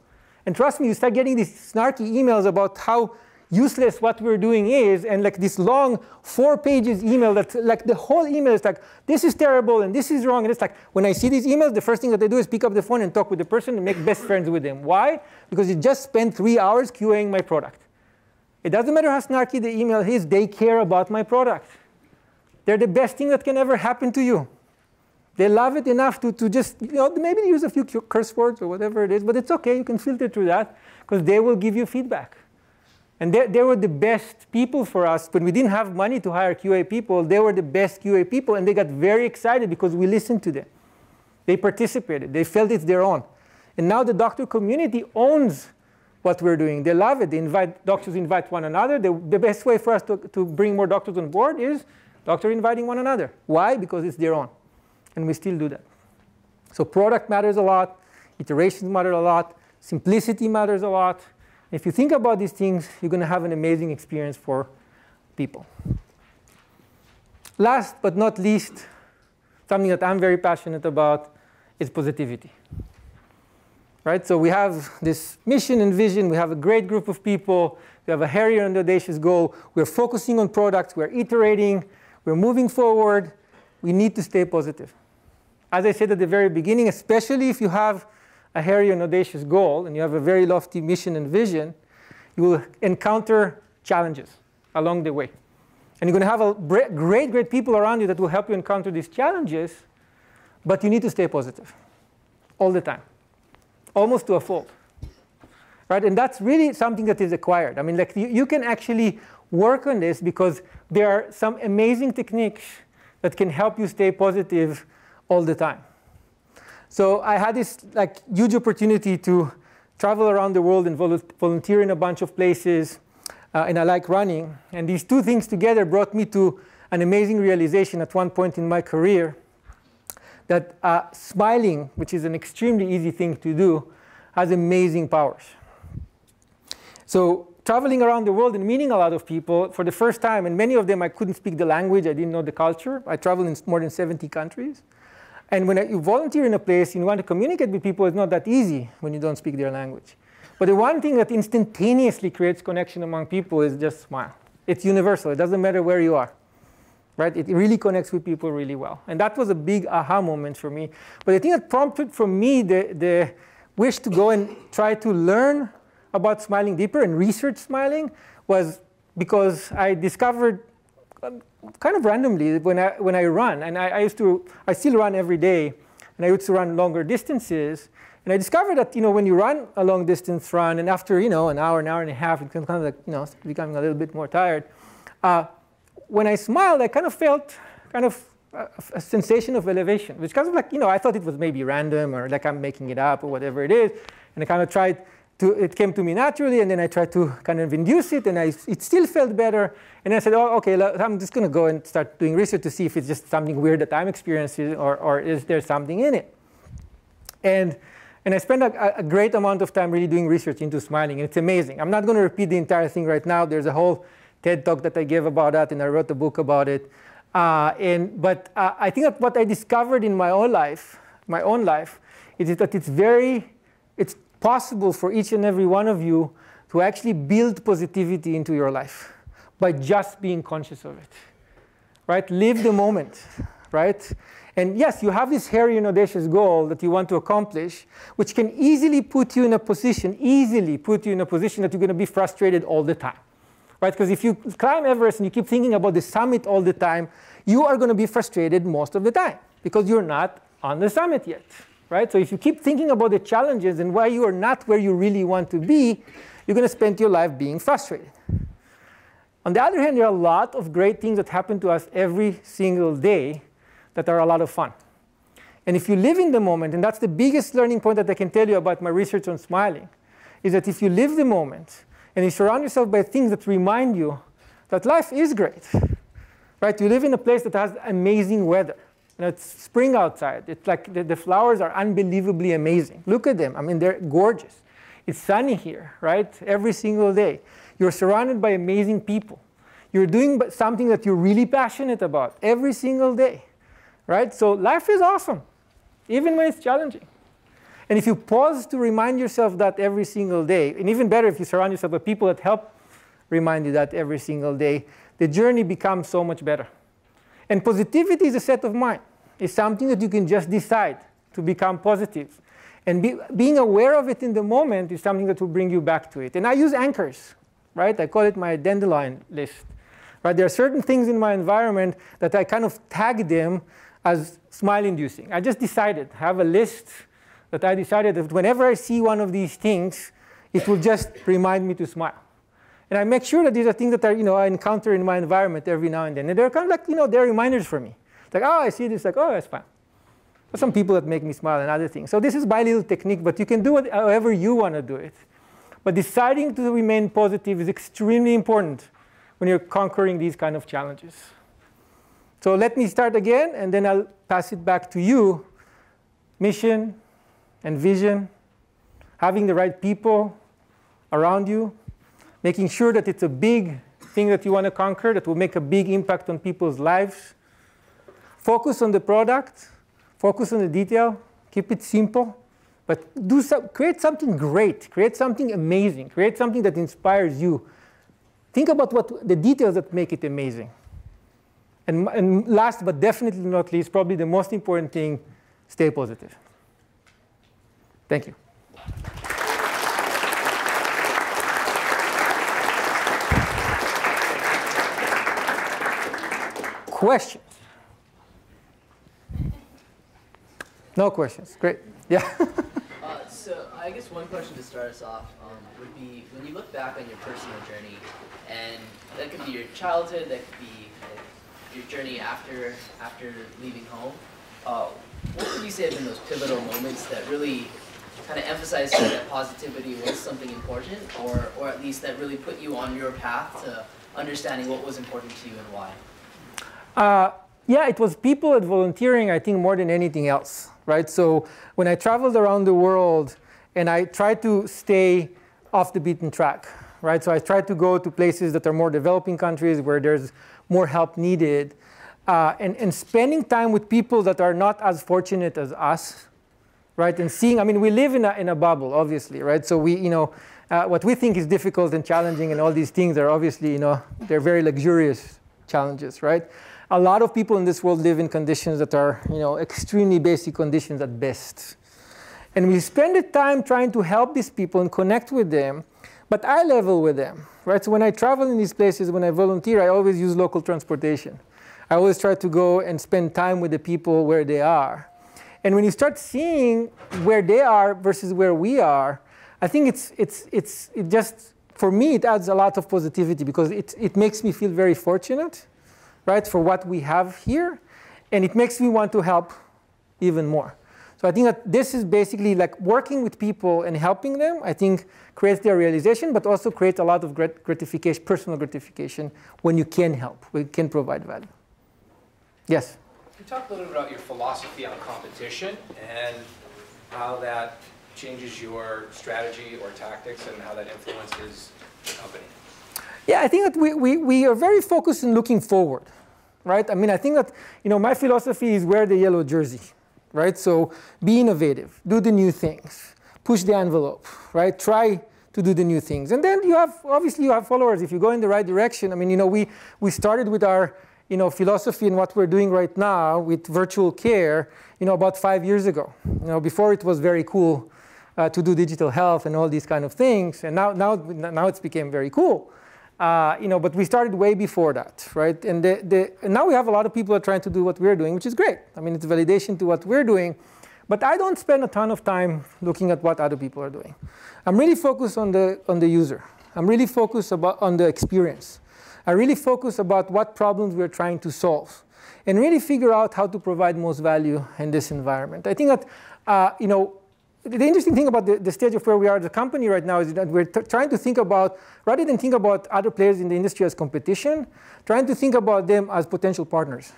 And trust me, you start getting these snarky emails about how useless what we're doing is, and like this long four pages email that like the whole email is like, this is terrible and this is wrong. And it's like, when I see these emails, the first thing that I do is pick up the phone and talk with the person and make best friends with them. Why? Because you just spent three hours QAing my product. It doesn't matter how snarky the email is, they care about my product. They're the best thing that can ever happen to you. They love it enough to, to just, you know, maybe use a few curse words or whatever it is, but it's okay. You can filter through that because they will give you feedback. And they, they were the best people for us. When we didn't have money to hire QA people, they were the best QA people, and they got very excited because we listened to them. They participated. They felt it's their own. And now the doctor community owns what we're doing. They love it. They invite doctors invite one another. The, the best way for us to, to bring more doctors on board is doctor inviting one another. Why? Because it's their own and we still do that. So product matters a lot, iterations matter a lot, simplicity matters a lot. If you think about these things, you're going to have an amazing experience for people. Last but not least, something that I'm very passionate about is positivity. Right? So we have this mission and vision. We have a great group of people. We have a hairy and audacious goal. We're focusing on products. We're iterating. We're moving forward. We need to stay positive as I said at the very beginning, especially if you have a hairy and audacious goal and you have a very lofty mission and vision, you will encounter challenges along the way. And you're going to have a great, great people around you that will help you encounter these challenges, but you need to stay positive all the time, almost to a fault. Right? And that's really something that is acquired. I mean, like you, you can actually work on this because there are some amazing techniques that can help you stay positive all the time. So I had this like huge opportunity to travel around the world and volunteer in a bunch of places, uh, and I like running. And these two things together brought me to an amazing realization at one point in my career that uh, smiling, which is an extremely easy thing to do, has amazing powers. So traveling around the world and meeting a lot of people for the first time, and many of them I couldn't speak the language, I didn't know the culture. I traveled in more than 70 countries. And when you volunteer in a place, and you want to communicate with people, it's not that easy when you don't speak their language. But the one thing that instantaneously creates connection among people is just smile. It's universal. It doesn't matter where you are. Right? It really connects with people really well. And that was a big aha moment for me. But the thing that prompted for me the, the wish to go and try to learn about smiling deeper and research smiling was because I discovered kind of randomly when I, when I run, and I, I, used to, I still run every day, and I used to run longer distances. And I discovered that, you know, when you run a long distance run, and after, you know, an hour, an hour and a half, it can kind of like, you know, becoming a little bit more tired. Uh, when I smiled, I kind of felt kind of a, a, sensation of elevation, which kind of like, you know, I thought it was maybe random or like I'm making it up or whatever it is. And I kind of tried to, it came to me naturally, and then I tried to kind of induce it, and I, it still felt better. And I said, oh, okay, I'm just going to go and start doing research to see if it's just something weird that I'm experiencing, or, or is there something in it? And, and I spent a, a great amount of time really doing research into smiling, and it's amazing. I'm not going to repeat the entire thing right now. There's a whole TED talk that I gave about that, and I wrote a book about it. Uh, and, but uh, I think that what I discovered in my own life, my own life, is that it's very, it's possible for each and every one of you to actually build positivity into your life by just being conscious of it. Right? Live the moment, right? And yes, you have this hairy and audacious goal that you want to accomplish, which can easily put you in a position, easily put you in a position that you're going to be frustrated all the time. Right? Because if you climb Everest and you keep thinking about the summit all the time, you are going to be frustrated most of the time because you're not on the summit yet. Right? So if you keep thinking about the challenges and why you are not where you really want to be, you're going to spend your life being frustrated. On the other hand, there are a lot of great things that happen to us every single day that are a lot of fun. And if you live in the moment, and that's the biggest learning point that I can tell you about my research on smiling, is that if you live the moment and you surround yourself by things that remind you that life is great, right? You live in a place that has amazing weather. You know, it's spring outside. It's like the, the flowers are unbelievably amazing. Look at them. I mean, they're gorgeous. It's sunny here, right? Every single day. You're surrounded by amazing people. You're doing something that you're really passionate about every single day right? So life is awesome, even when it's challenging. And if you pause to remind yourself that every single day, and even better if you surround yourself with people that help remind you that every single day, the journey becomes so much better. And positivity is a set of mind. It's something that you can just decide to become positive. And be, being aware of it in the moment is something that will bring you back to it. And I use anchors, right? I call it my dandelion list. Right? There are certain things in my environment that I kind of tag them as smile inducing. I just decided, have a list that I decided that whenever I see one of these things, it will just remind me to smile. And I make sure that these are things that are, you know, I encounter in my environment every now and then. And they're kind of like, you know, they're reminders for me. Like, oh, I see this, like, oh, that's fine. There's some people that make me smile and other things. So this is my little technique, but you can do it however you want to do it. But deciding to remain positive is extremely important when you're conquering these kind of challenges. So let me start again, and then I'll pass it back to you. Mission and vision, having the right people around you, making sure that it's a big thing that you want to conquer that will make a big impact on people's lives. Focus on the product, focus on the detail, keep it simple, but do some, create something great, create something amazing, create something that inspires you. Think about what the details that make it amazing. And, and last but definitely not least, probably the most important thing, stay positive. Thank you. Questions? No questions. Great. Yeah. [laughs] uh, so I guess one question to start us off um, would be when you look back on your personal journey, and that could be your childhood, that could be your journey after after leaving home, uh, what would you say have been those pivotal moments that really kind of emphasized that positivity was something important, or or at least that really put you on your path to understanding what was important to you and why? Uh, yeah, it was people at volunteering, I think, more than anything else, right? So when I traveled around the world and I tried to stay off the beaten track, right? So I tried to go to places that are more developing countries where there's more help needed. Uh, and, and spending time with people that are not as fortunate as us, right? And seeing, I mean, we live in a, in a bubble, obviously, right? So we, you know, uh, what we think is difficult and challenging and all these things are obviously, you know, they're very luxurious challenges, right? A lot of people in this world live in conditions that are, you know, extremely basic conditions at best. And we spend the time trying to help these people and connect with them but I level with them, right? So when I travel in these places, when I volunteer, I always use local transportation. I always try to go and spend time with the people where they are. And when you start seeing where they are versus where we are, I think it's, it's, it's, it just, for me, it adds a lot of positivity because it, it makes me feel very fortunate, right, for what we have here. And it makes me want to help even more. So I think that this is basically like working with people and helping them, I think creates their realization, but also creates a lot of gratification, personal gratification when you can help, when you can provide value. Yes? Can you talk a little bit about your philosophy on competition and how that changes your strategy or tactics and how that influences the company? Yeah, I think that we, we, we are very focused on looking forward, right? I mean, I think that, you know, my philosophy is wear the yellow jersey, right? So be innovative, do the new things, push the envelope, right? Try to do the new things. And then you have, obviously you have followers. If you go in the right direction, I mean, you know, we, we started with our, you know, philosophy and what we're doing right now with virtual care, you know, about five years ago. You know, before it was very cool uh, to do digital health and all these kind of things. And now, now, now it's became very cool. Uh, you know, but we started way before that, right? And, the, the, and now we have a lot of people are trying to do what we're doing, which is great. I mean, it's validation to what we're doing. But I don't spend a ton of time looking at what other people are doing. I'm really focused on the, on the user. I'm really focused about, on the experience. I really focus about what problems we're trying to solve and really figure out how to provide most value in this environment. I think that, uh, you know, the interesting thing about the, the, stage of where we are as a company right now is that we're trying to think about, rather than think about other players in the industry as competition, trying to think about them as potential partners.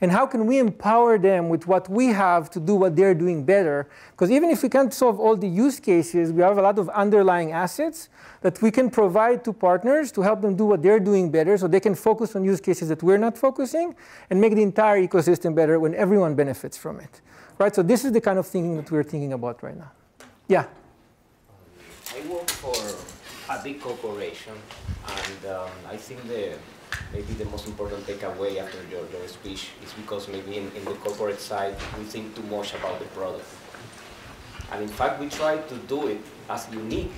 And how can we empower them with what we have to do what they're doing better? Because even if we can't solve all the use cases, we have a lot of underlying assets that we can provide to partners to help them do what they're doing better so they can focus on use cases that we're not focusing and make the entire ecosystem better when everyone benefits from it right? So this is the kind of thinking that we're thinking about right now. Yeah? I work for a big corporation, and um, I think the maybe the most important takeaway after your, your speech is because maybe in, in the corporate side, we think too much about the product. And in fact, we try to do it as unique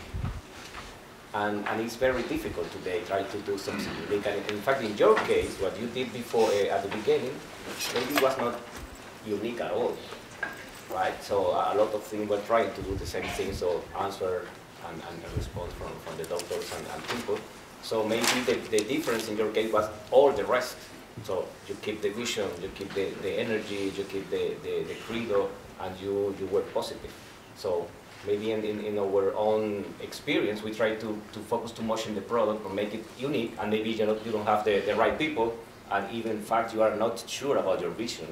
and, and, it's very difficult today try to do something unique. And in fact, in your case, what you did before uh, at the beginning, maybe was not unique at all right? So a lot of things we're trying to do the same thing, so answer and, and response from, from the doctors and, and people. So maybe the, the difference in your case was all the rest. So you keep the vision, you keep the, the energy, you keep the, the, the credo, and you, you were positive. So maybe in, in, in, our own experience, we try to, to focus too much in the product or make it unique, and maybe you, know, you don't have the, the right people, and even in fact you are not sure about your vision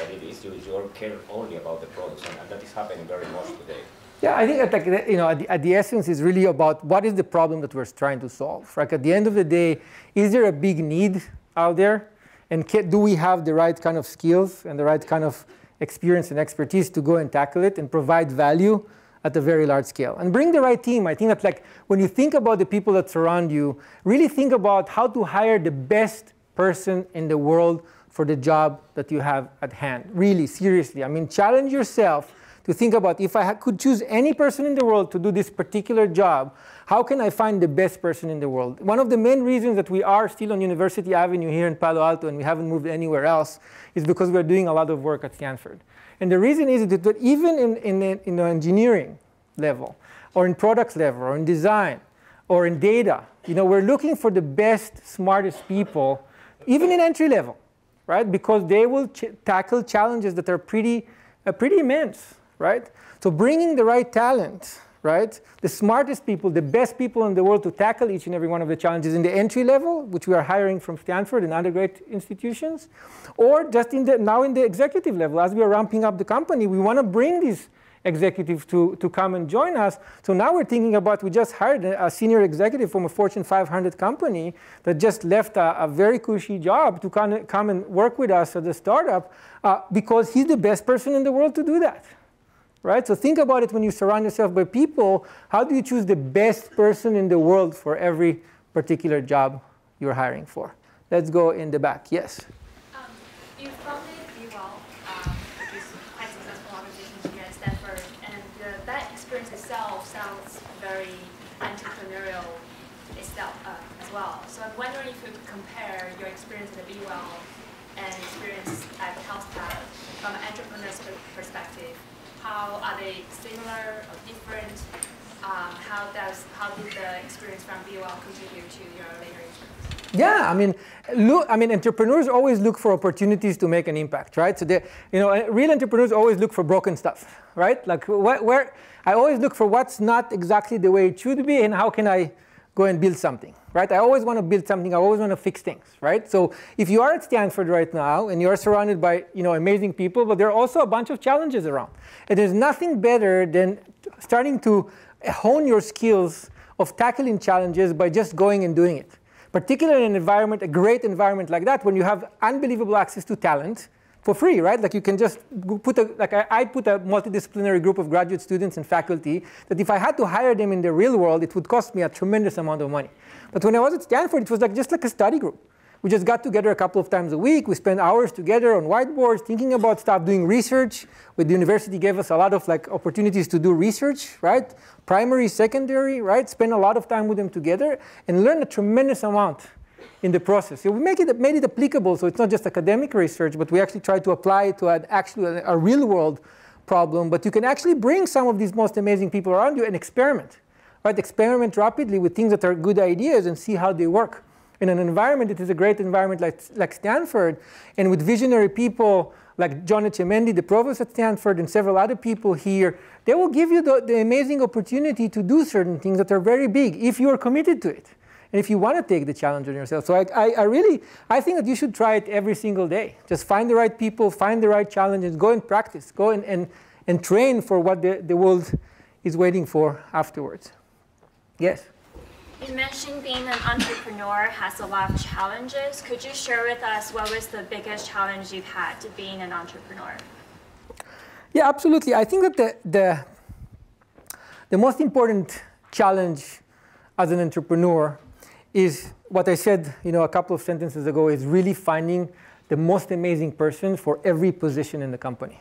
what it is. You, you care only about the products, and, that is happening very much today. Yeah, I think at the, you know, at the, at the, essence is really about what is the problem that we're trying to solve. Like At the end of the day, is there a big need out there? And can, do we have the right kind of skills and the right kind of experience and expertise to go and tackle it and provide value at a very large scale? And bring the right team. I think that like when you think about the people that surround you, really think about how to hire the best person in the world for the job that you have at hand. Really, seriously. I mean, challenge yourself to think about if I could choose any person in the world to do this particular job, how can I find the best person in the world? One of the main reasons that we are still on University Avenue here in Palo Alto and we haven't moved anywhere else is because we're doing a lot of work at Stanford. And the reason is that even in, in, in the engineering level, or in products level, or in design, or in data, you know, we're looking for the best, smartest people, even in entry level right? Because they will ch tackle challenges that are pretty, uh, pretty immense, right? So bringing the right talent, right? The smartest people, the best people in the world to tackle each and every one of the challenges in the entry level, which we are hiring from Stanford and great institutions, or just in the, now in the executive level. As we are ramping up the company, we want to bring these executive to, to come and join us. So now we're thinking about, we just hired a, senior executive from a Fortune 500 company that just left a, a very cushy job to come, come and work with us at the startup uh, because he's the best person in the world to do that. Right? So think about it when you surround yourself by people, how do you choose the best person in the world for every particular job you're hiring for? Let's go in the back. Yes? And experience at HealthTap from an entrepreneur's perspective. How are they similar or different? Um, how does how did the experience from BeWell contribute to your later experience? Yeah, I mean, look, I mean, entrepreneurs always look for opportunities to make an impact, right? So, they, you know, real entrepreneurs always look for broken stuff, right? Like, where, where I always look for what's not exactly the way it should be, and how can I go and build something, right? I always want to build something. I always want to fix things, right? So if you are at Stanford right now and you're surrounded by you know amazing people, but there are also a bunch of challenges around, and there's nothing better than starting to hone your skills of tackling challenges by just going and doing it. Particularly in an environment, a great environment like that, when you have unbelievable access to talent, for free, right? Like you can just put a, like I, I, put a multidisciplinary group of graduate students and faculty that if I had to hire them in the real world, it would cost me a tremendous amount of money. But when I was at Stanford, it was like just like a study group. We just got together a couple of times a week. We spent hours together on whiteboards, thinking about stuff, doing research. With the university gave us a lot of like opportunities to do research, right? Primary, secondary, right? Spend a lot of time with them together and learn a tremendous amount in the process. So we make it, made it applicable, so it's not just academic research, but we actually try to apply it to an actually a, real world problem. But you can actually bring some of these most amazing people around you and experiment, right? Experiment rapidly with things that are good ideas and see how they work in an environment that is a great environment like, like Stanford, and with visionary people like John Etchemendy, the provost at Stanford, and several other people here, they will give you the, the amazing opportunity to do certain things that are very big if you are committed to it. And if you want to take the challenge on yourself. So I, I, I, really, I think that you should try it every single day. Just find the right people, find the right challenges, go and practice, go and, and, and train for what the, the world is waiting for afterwards. Yes? You mentioned being an entrepreneur has a lot of challenges. Could you share with us what was the biggest challenge you've had to being an entrepreneur? Yeah, absolutely. I think that the, the, the most important challenge as an entrepreneur is what I said you know, a couple of sentences ago is really finding the most amazing person for every position in the company.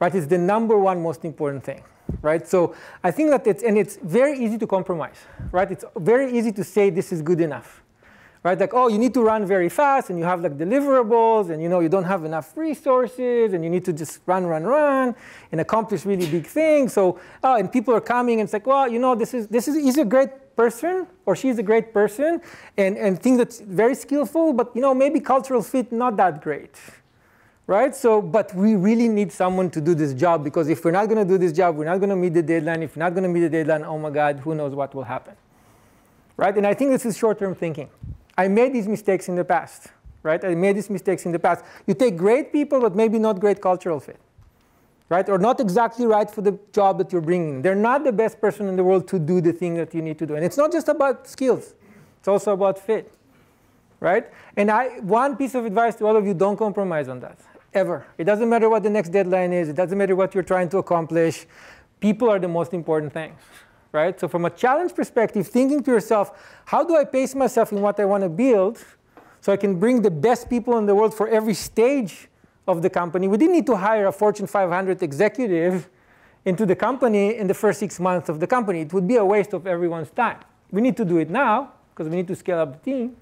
Right? It's the number one most important thing right? So I think that it's, and it's very easy to compromise, right? It's very easy to say this is good enough, right? Like, oh, you need to run very fast and you have like deliverables and you know, you don't have enough resources and you need to just run, run, run and accomplish really big things. So, oh, and people are coming and it's like, well, you know, this is, this is, he's a great person or she's a great person and, and think that's very skillful, but you know, maybe cultural fit not that great, right? So, but we really need someone to do this job because if we're not going to do this job, we're not going to meet the deadline. If we're not going to meet the deadline, oh my God, who knows what will happen, right? And I think this is short-term thinking. I made these mistakes in the past, right? I made these mistakes in the past. You take great people, but maybe not great cultural fit, right? Or not exactly right for the job that you're bringing. They're not the best person in the world to do the thing that you need to do. And it's not just about skills. It's also about fit, right? And I, one piece of advice to all of you, don't compromise on that ever. It doesn't matter what the next deadline is. It doesn't matter what you're trying to accomplish. People are the most important thing, right? So from a challenge perspective, thinking to yourself, how do I pace myself in what I want to build so I can bring the best people in the world for every stage of the company? We didn't need to hire a Fortune 500 executive into the company in the first six months of the company. It would be a waste of everyone's time. We need to do it now because we need to scale up the team,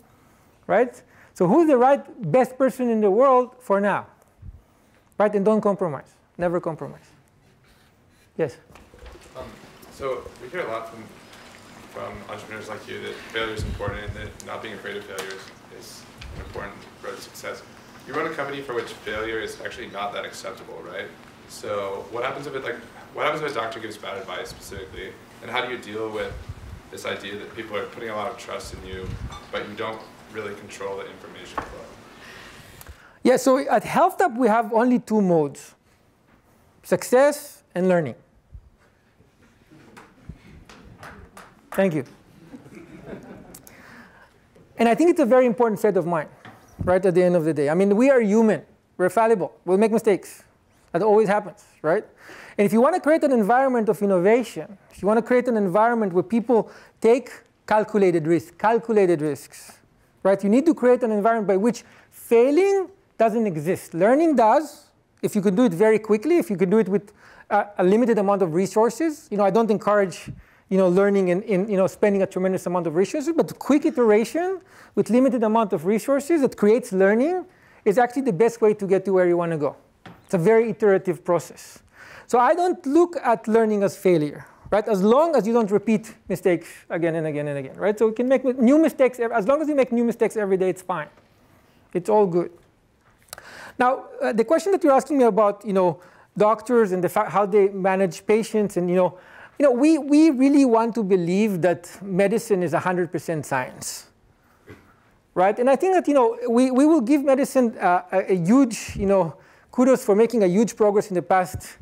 right? So who's the right best person in the world for now? right? And don't compromise. Never compromise. Yes? Um, so we hear a lot from, from entrepreneurs like you that failure is important and that not being afraid of failure is an important road to success. You run a company for which failure is actually not that acceptable, right? So what happens if it like what happens if a doctor gives bad advice specifically, and how do you deal with this idea that people are putting a lot of trust in you, but you don't really control the information flow? Yeah, so at HealthTap we have only two modes, success and learning. Thank you. And I think it's a very important state of mind, right, at the end of the day. I mean, we are human. We're fallible. We'll make mistakes. That always happens, right? And if you want to create an environment of innovation, if you want to create an environment where people take calculated risks, calculated risks, right, you need to create an environment by which failing doesn't exist. Learning does, if you can do it very quickly, if you can do it with a, a limited amount of resources. You know, I don't encourage you know, learning and in, you know, spending a tremendous amount of resources, but quick iteration with limited amount of resources that creates learning is actually the best way to get to where you want to go. It's a very iterative process. So I don't look at learning as failure, right? As long as you don't repeat mistakes again and again and again, right? So you can make new mistakes, as long as you make new mistakes every day, it's fine. It's all good. Now, uh, the question that you're asking me about, you know, doctors and the how they manage patients and, you know, you know, we, we really want to believe that medicine is 100% science, right? And I think that, you know, we, we will give medicine uh, a, a, huge, you know, kudos for making a huge progress in the past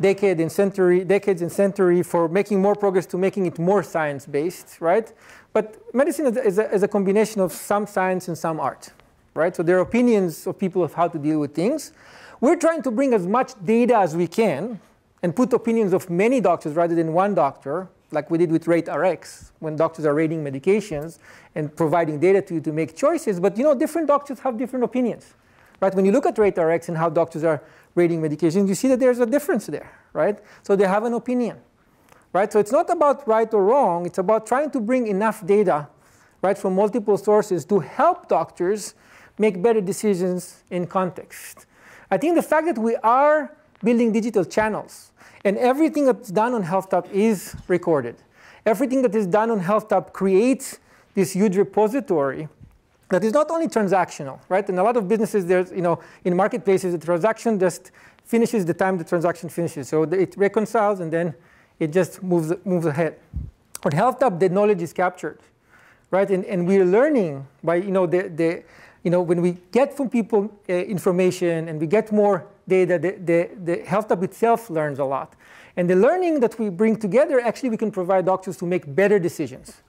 decade and century, decades and century for making more progress to making it more science-based, right? But medicine is is a, is a combination of some science and some art right? So there are opinions of people of how to deal with things. We're trying to bring as much data as we can and put opinions of many doctors rather than one doctor, like we did with RateRx, when doctors are rating medications and providing data to you to make choices. But you know, different doctors have different opinions, right? When you look at RateRx and how doctors are rating medications, you see that there's a difference there, right? So they have an opinion, right? So it's not about right or wrong. It's about trying to bring enough data, right, from multiple sources to help doctors make better decisions in context. I think the fact that we are building digital channels and everything that's done on HealthTap is recorded. Everything that is done on HealthTap creates this huge repository that is not only transactional, right? In a lot of businesses, there's, you know, in marketplaces, the transaction just finishes the time the transaction finishes. So it reconciles and then it just moves, moves ahead. On HealthTap, the knowledge is captured, right? And, and we're learning by, you know, the, the, you know, when we get from people uh, information and we get more data, the, the, the HealthTap itself learns a lot. And the learning that we bring together, actually, we can provide doctors to make better decisions,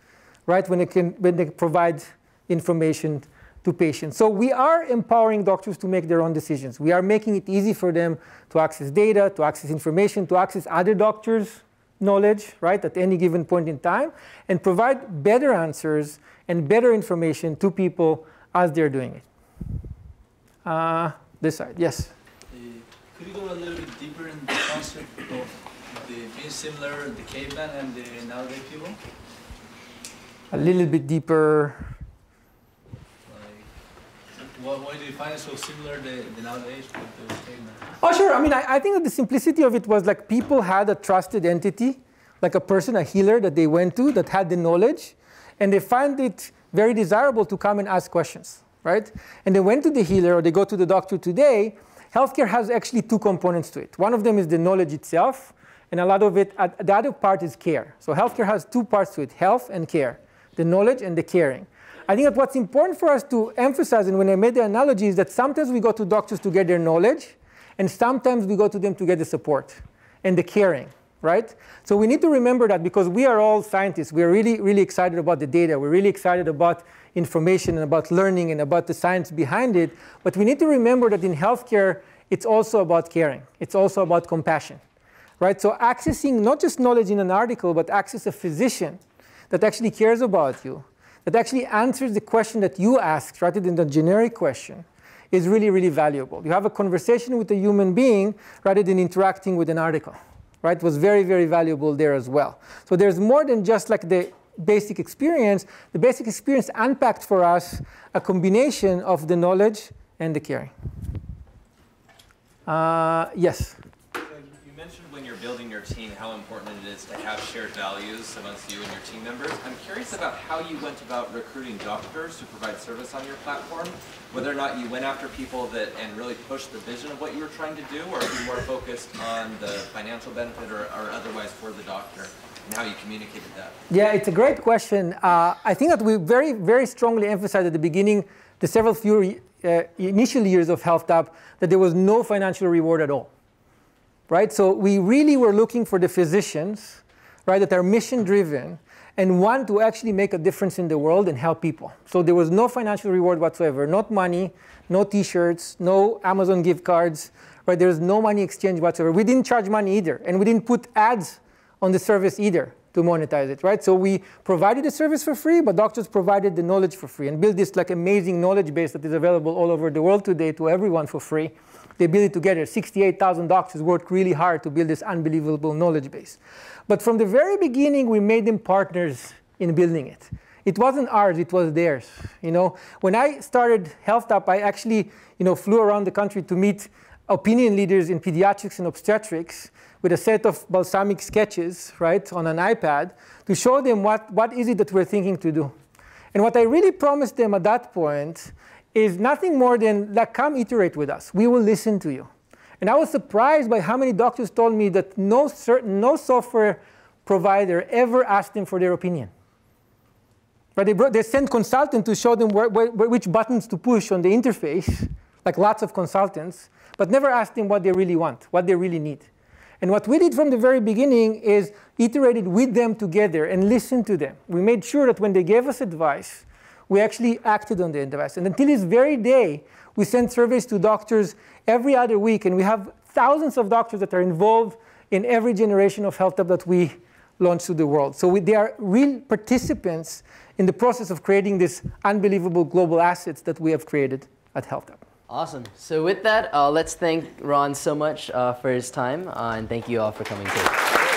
right? When they, can, when they provide information to patients. So we are empowering doctors to make their own decisions. We are making it easy for them to access data, to access information, to access other doctors' knowledge, right, at any given point in time, and provide better answers and better information to people as they're doing it. Uh, this side, yes? Could you go a little bit deeper in the concept of the being similar, the caveman and the nowadays people? A little bit deeper. Why, why do you find it so similar the, the nowadays with the caveman? Oh, sure. I mean, I, I think that the simplicity of it was like people had a trusted entity, like a person, a healer that they went to that had the knowledge, and they find it very desirable to come and ask questions, right? And they went to the healer or they go to the doctor today. Healthcare has actually two components to it. One of them is the knowledge itself, and a lot of it, uh, the other part is care. So healthcare has two parts to it, health and care, the knowledge and the caring. I think that what's important for us to emphasize, and when I made the analogy, is that sometimes we go to doctors to get their knowledge, and sometimes we go to them to get the support and the caring right? So we need to remember that because we are all scientists. We're really, really excited about the data. We're really excited about information and about learning and about the science behind it. But we need to remember that in healthcare, it's also about caring. It's also about compassion, right? So accessing not just knowledge in an article, but access a physician that actually cares about you, that actually answers the question that you asked rather than the generic question is really, really valuable. You have a conversation with a human being rather than interacting with an article right, was very, very valuable there as well. So there's more than just like the basic experience. The basic experience unpacked for us a combination of the knowledge and the caring. Uh, yes? When you're building your team how important it is to have shared values amongst you and your team members. I'm curious about how you went about recruiting doctors to provide service on your platform, whether or not you went after people that and really pushed the vision of what you were trying to do, or if you more focused on the financial benefit or, or otherwise for the doctor, and how you communicated that. Yeah, it's a great question. Uh, I think that we very, very strongly emphasized at the beginning, the several few uh, initial years of HealthTap, that there was no financial reward at all. Right? So we really were looking for the physicians, right, that are mission driven and want to actually make a difference in the world and help people. So there was no financial reward whatsoever, not money, no t-shirts, no Amazon gift cards, right? There was no money exchange whatsoever. We didn't charge money either, and we didn't put ads on the service either to monetize it, right? So we provided the service for free, but doctors provided the knowledge for free and built this like amazing knowledge base that is available all over the world today to everyone for free. They built it together. 68,000 doctors worked really hard to build this unbelievable knowledge base. But from the very beginning, we made them partners in building it. It wasn't ours, it was theirs. You know, when I started HealthTap, I actually, you know, flew around the country to meet opinion leaders in pediatrics and obstetrics with a set of Balsamiq sketches, right, on an iPad to show them what, what is it that we're thinking to do. And what I really promised them at that point is nothing more than, like, come iterate with us. We will listen to you. And I was surprised by how many doctors told me that no, certain, no software provider ever asked them for their opinion. But they, brought, they sent consultants to show them where, where, which buttons to push on the interface, [laughs] like lots of consultants, but never asked them what they really want, what they really need. And what we did from the very beginning is iterated with them together and listened to them. We made sure that when they gave us advice, we actually acted on the advice. And until this very day, we send surveys to doctors every other week, and we have thousands of doctors that are involved in every generation of health that we launch to the world. So we, they are real participants in the process of creating this unbelievable global assets that we have created at HealthTap. Awesome. So with that, uh, let's thank Ron so much uh, for his time, uh, and thank you all for coming too.